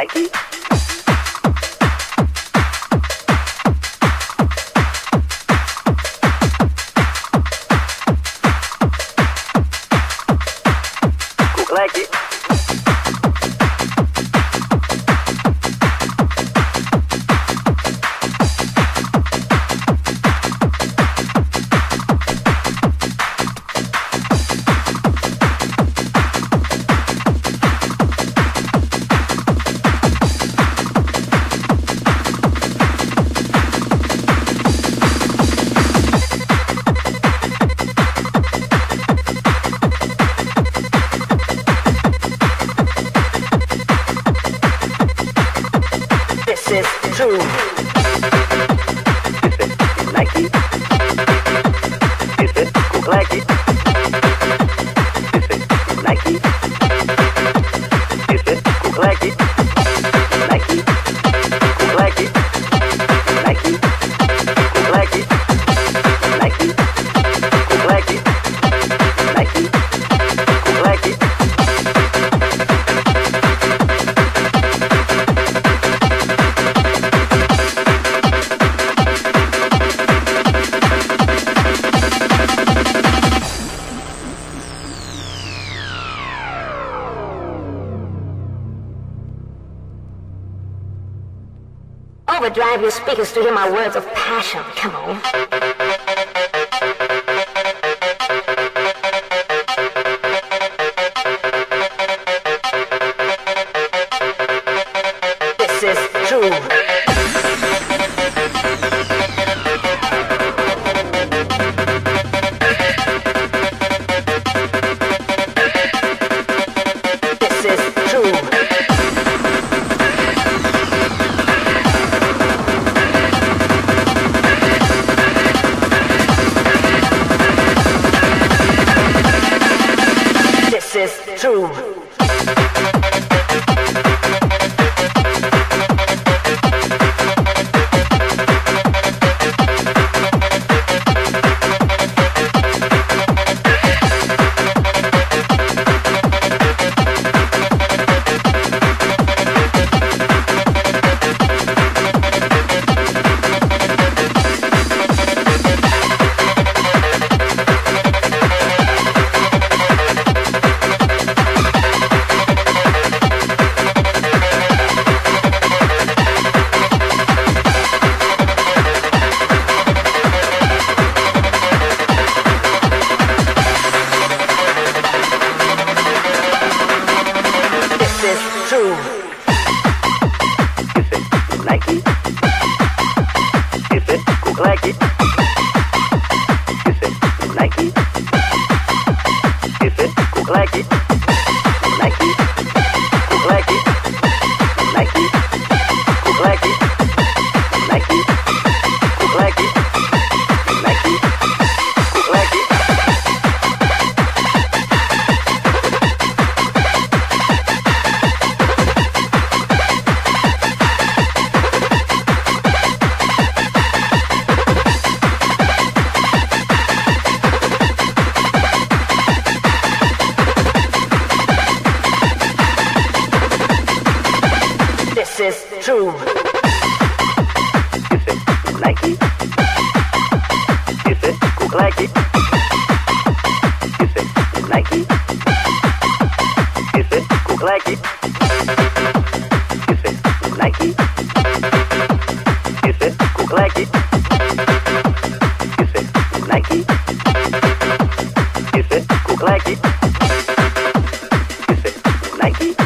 lightly. Like it. Is true. Nike. Overdrive your speakers to hear my words of passion. Come on. Is true. Nike. This is Kuklaki. Nike. Kuklaki. Nike. Kuklaki. Is true. Is Nike. This is Kuklaki. This is Nike. Kuklaki. This is Nike. This is Kuklaki. This is Nike. This is Kuklaki. This is Nike. This is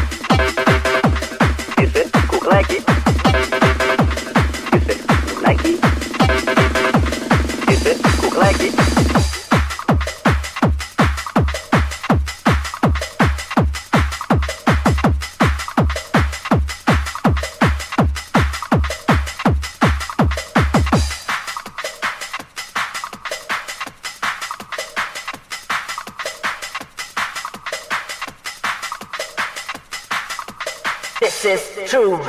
This is true.